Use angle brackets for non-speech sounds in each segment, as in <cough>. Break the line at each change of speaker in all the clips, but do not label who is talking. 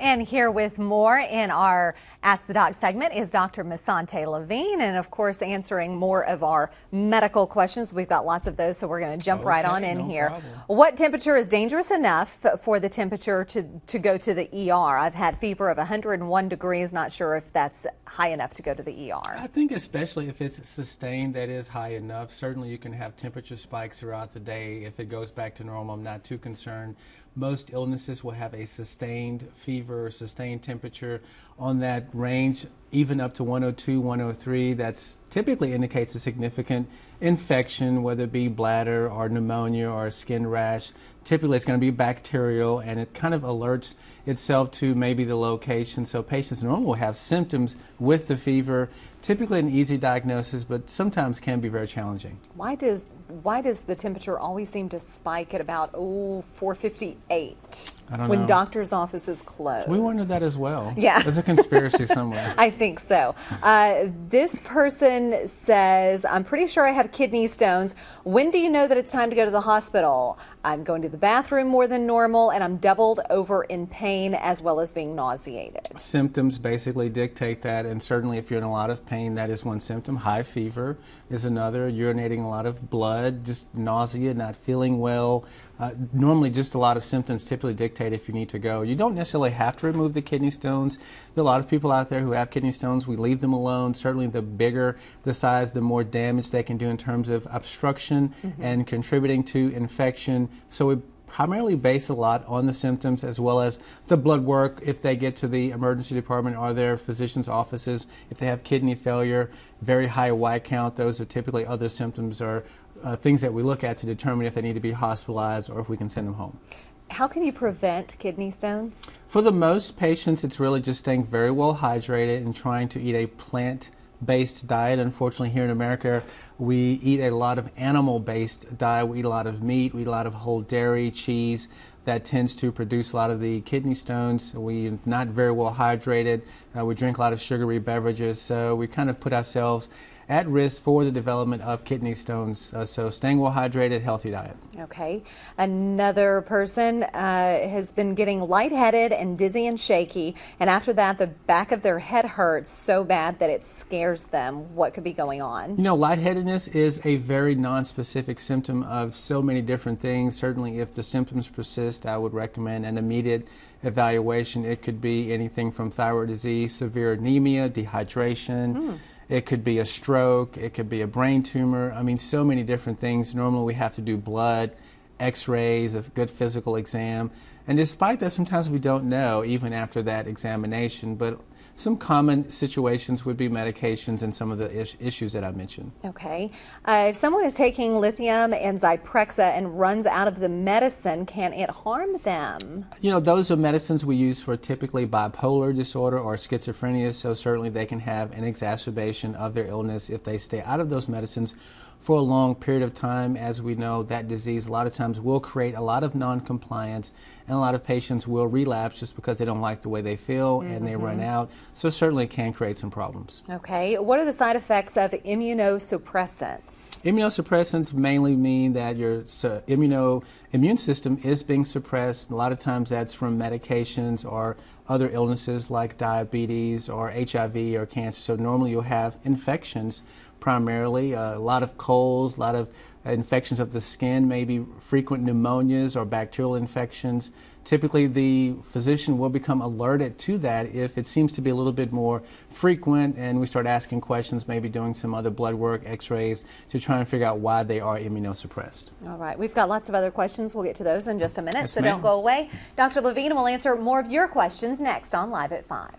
And here with more in our Ask the Doc segment is Dr. Msonthi Levine, and of course, answering more of our medical questions. We've got lots of those, so we're going to jump
okay,
right on in
no
here.
Problem.
What temperature is dangerous enough for the temperature to, to go to the ER? I've had fever of 101 degrees, not sure if that's high enough to go to the ER.
I think, especially if it's sustained, that is high enough. Certainly, you can have temperature spikes throughout the day. If it goes back to normal, I'm not too concerned. Most illnesses will have a sustained fever sustained temperature on that range, even up to 102, 103. That's typically indicates a significant infection, whether it be bladder or pneumonia or skin rash. Typically, it's going to be bacterial, and it kind of alerts itself to maybe the location. So patients normally will have symptoms with the fever, typically an easy diagnosis, but sometimes can be very challenging.
Why does why does the temperature always seem to spike at about oh 458 when
know.
doctors' offices close?
We wonder that as well.
Yeah,
conspiracy somewhere. <laughs>
I think so. Uh, this person says, "I'm pretty sure I have kidney stones. When do you know that it's time to go to the hospital? I'm going to the bathroom more than normal, and I'm doubled over in pain as well as being nauseated."
Symptoms basically dictate that, and certainly if you're in a lot of pain, that is one symptom. High fever is another. Urinating a lot of blood just nausea, not feeling well. Uh, normally, just a lot of symptoms typically dictate if you need to go. You don't necessarily have to remove the kidney stones. There are a lot of people out there who have kidney stones. We leave them alone. Certainly, the bigger the size, the more damage they can do in terms of obstruction mm -hmm. and contributing to infection. So we primarily base a lot on the symptoms as well as the blood work if they get to the emergency department or their physician's offices. If they have kidney failure, very high white count, those are typically other symptoms or uh, things that we look at to determine if they need to be hospitalized or if we can send them home.
How can you prevent kidney stones?
For the most patients, it's really just staying very well hydrated and trying to eat a plant based diet. Unfortunately, here in America, we eat a lot of animal based diet. We eat a lot of meat, we eat a lot of whole dairy, cheese. That tends to produce a lot of the kidney stones. We're not very well hydrated. Uh, we drink a lot of sugary beverages. So we kind of put ourselves at risk for the development of kidney stones. Uh, so staying well hydrated, healthy diet.
Okay. Another person uh, has been getting lightheaded and dizzy and shaky, and after that, the back of their head hurts so bad that it scares them. What could be going on?
You know, lightheadedness is a very non-specific symptom of so many different things. Certainly, if the symptoms persist, I would recommend an immediate evaluation. It could be anything from thyroid disease, severe anemia, dehydration. Mm it could be a stroke, it could be a brain tumor. I mean, so many different things. Normally, we have to do blood, x rays, a good physical exam. And despite that, sometimes we don't know even after that examination. But some common situations would be medications and some of the is issues that I mentioned.
Okay. Uh, if someone is taking lithium and Zyprexa and runs out of the medicine, can it harm them?
You know, those are medicines we use for typically bipolar disorder or schizophrenia, so certainly they can have an exacerbation of their illness if they stay out of those medicines for a long period of time. As we know, that disease a lot of times will create a lot of noncompliance, and a lot of patients will relapse just because they don't like the way they feel mm -hmm. and they run mm-hmm. out. So certainly it can create some problems.
Okay. What are the side effects of immunosuppressants?
Immunosuppressants mainly mean that your immuno, immune system is being suppressed. A lot of times that's from medications or other illnesses like diabetes or HIV or cancer. So normally you'll have infections primarily, uh, a lot of colds, a lot of infections of the skin, maybe frequent pneumonias or bacterial infections. Typically, the physician will become alerted to that if it seems to be a little bit more frequent, and we start asking questions, maybe doing some other blood work, x rays, to try and figure out why they are immunosuppressed.
All right, we've got lots of other questions. We'll get to those in just a minute, yes, so don't go away. Dr. Levine will answer more of your questions next on Live at 5.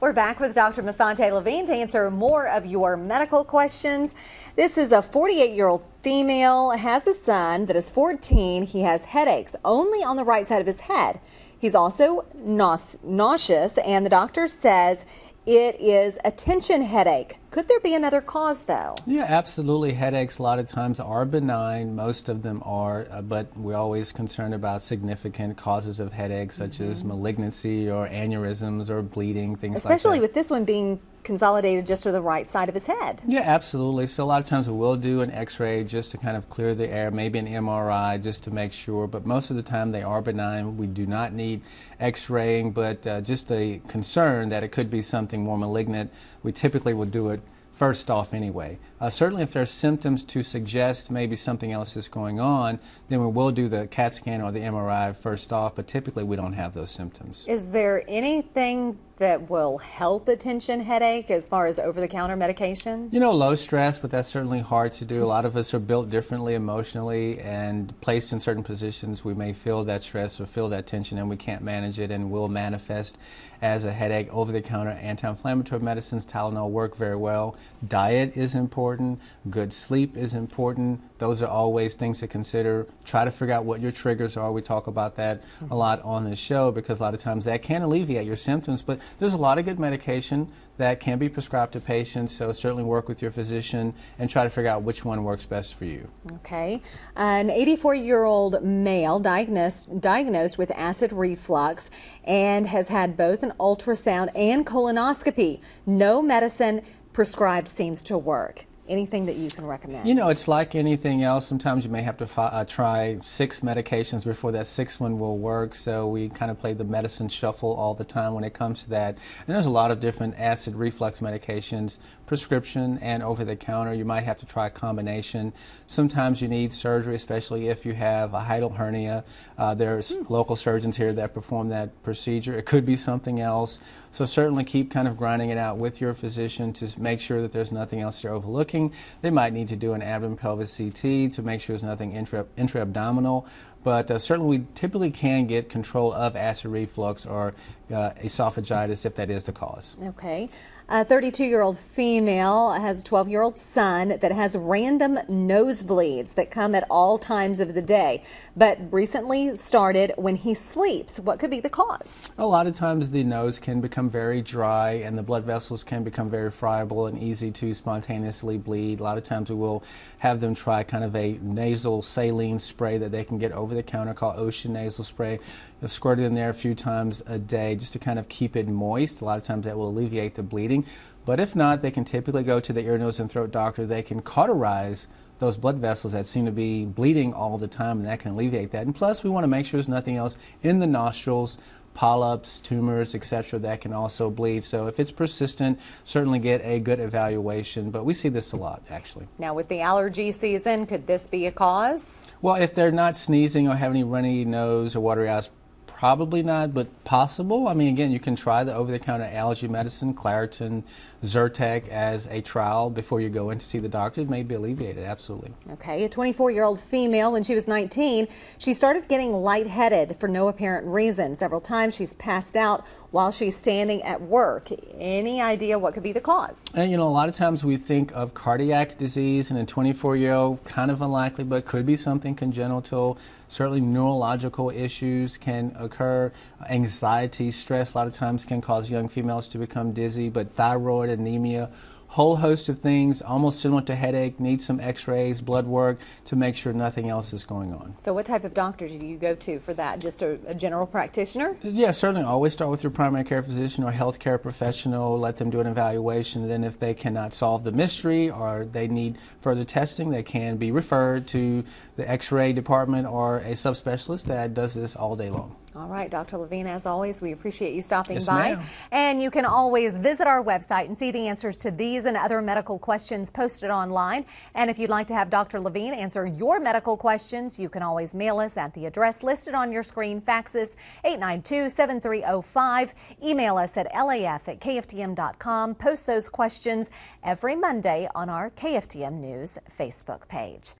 We're back with Dr. Msonthi Levine to answer more of your medical questions. This is a 48 year old female, has a son that is 14. He has headaches only on the right side of his head. He's also nauseous, and the doctor says it is a tension headache. Could there be another cause, though?
Yeah, absolutely. Headaches a lot of times are benign. Most of them are, uh, but we're always concerned about significant causes of headaches, such mm -hmm. as malignancy or aneurysms or bleeding, things
Especially like that.
Especially
with this one being consolidated just to the right side of his head.
Yeah, absolutely. So a lot of times we will do an x-ray just to kind of clear the air, maybe an MRI just to make sure, but most of the time they are benign. We do not need x-raying, but uh, just a concern that it could be something more malignant, we typically will do it first off anyway. Uh, certainly if there's symptoms to suggest maybe something else is going on, then we will do the CAT scan or the MRI first off, but typically we don't have those symptoms.
Is there anything that will help a tension headache as far as over-the-counter medication?
You know, low stress, but that's certainly hard to do. A lot of us are built differently emotionally and placed in certain positions. We may feel that stress or feel that tension and we can't manage it and will manifest as a headache. Over-the-counter anti-inflammatory medicines, Tylenol work very well. Diet is important. Good sleep is important. Those are always things to consider. Try to figure out what your triggers are. We talk about that a mm-hmm. lot on the show because a lot of times that can alleviate your symptoms, but there's a lot of good medication that can be prescribed to patients, so certainly work with your physician and try to figure out which one works best for you.
Okay. An 84 year old male diagnosed, diagnosed with acid reflux and has had both an ultrasound and colonoscopy. No medicine prescribed seems to work anything that you can recommend?
You know, it's like anything else. Sometimes you may have to uh, try six medications before that sixth one will work. So we kind of play the medicine shuffle all the time when it comes to that. And there's a lot of different acid reflux medications, prescription and over the counter. You might have to try a combination. Sometimes you need surgery, especially if you have a hiatal hernia. Uh, there's hmm. local surgeons here that perform that procedure. It could be something else. So certainly keep kind of grinding it out with your physician to make sure that there's nothing else you're overlooking they might need to do an abdomen pelvis CT to make sure there's nothing intra, intra-abdominal. But uh, certainly we typically can get control of acid reflux or uh, esophagitis if that is the cause.
Okay. A 32 year old female has a 12 year old son that has random nosebleeds that come at all times of the day, but recently started when he sleeps. What could be the cause?
A lot of times the nose can become very dry and the blood vessels can become very friable and easy to spontaneously bleed. A lot of times we will have them try kind of a nasal saline spray that they can get over the counter called Ocean Nasal Spray. You'll squirt it in there a few times a day just to kind of keep it moist. A lot of times that will alleviate the bleeding. But if not, they can typically go to the ear, nose, and throat doctor. They can cauterize those blood vessels that seem to be bleeding all the time, and that can alleviate that. And plus, we want to make sure there's nothing else in the nostrils polyps, tumors, etc., that can also bleed. So if it's persistent, certainly get a good evaluation. But we see this a lot, actually.
Now, with the allergy season, could this be a cause?
Well, if they're not sneezing or have any runny nose or watery eyes, Probably not, but possible. I mean, again, you can try the over-the-counter allergy medicine, Claritin, Zyrtec, as a trial before you go in to see the doctor. It may be alleviated, absolutely.
Okay, a 24-year-old female, when she was 19, she started getting lightheaded for no apparent reason. Several times she's passed out while she's standing at work. Any idea what could be the cause?
And you know, a lot of times we think of cardiac disease, and a 24 year old, kind of unlikely, but could be something congenital. Certainly, neurological issues can occur. Anxiety, stress, a lot of times can cause young females to become dizzy, but thyroid, anemia, whole host of things, almost similar to headache, need some x-rays, blood work to make sure nothing else is going on.
So what type of doctors do you go to for that? Just a, a general practitioner?
Yeah, certainly. Always start with your primary care physician or healthcare professional, let them do an evaluation, then if they cannot solve the mystery or they need further testing, they can be referred to the x-ray department or a subspecialist that does this all day long.
All right, Dr. Levine, as always, we appreciate you stopping yes, by. And you can always visit our website and see the answers to these and other medical questions posted online. And if you'd like to have Dr. Levine answer your medical questions, you can always mail us at the address listed on your screen, faxes 892-7305, email us at laf at kfdm.com, post those questions every Monday on our KFDM News Facebook page.